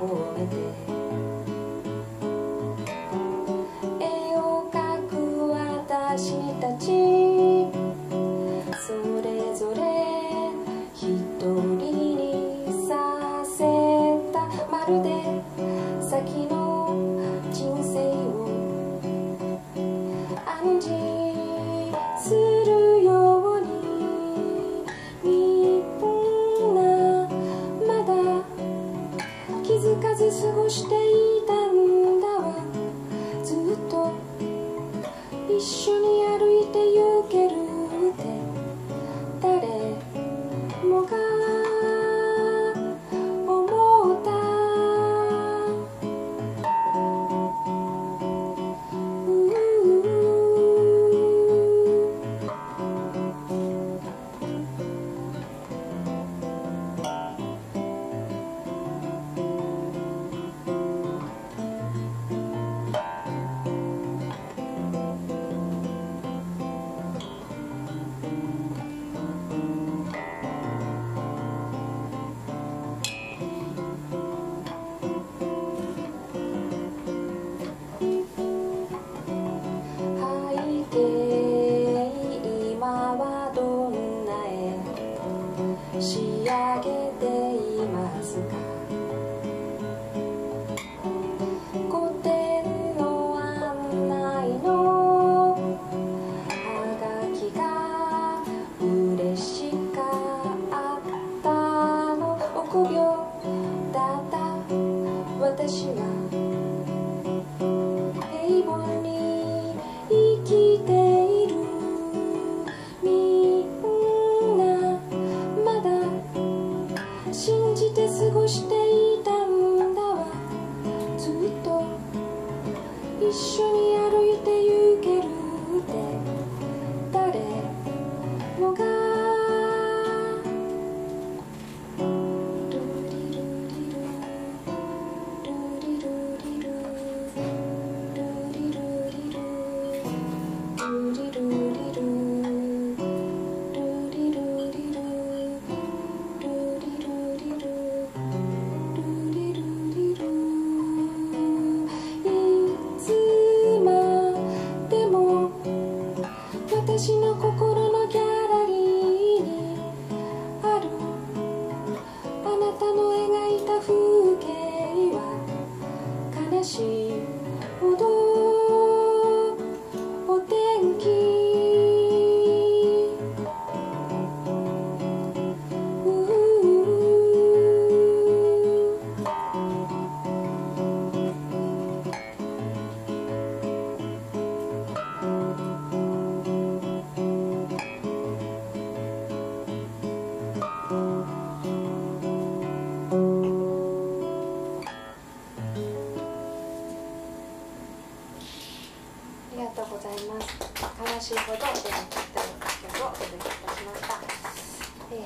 call it day. wish ごしていたんだわ。ずっと一緒に歩いて行けるって。私の心のりがとうございます。悲しいほどお勉強をお届けいたしました。えー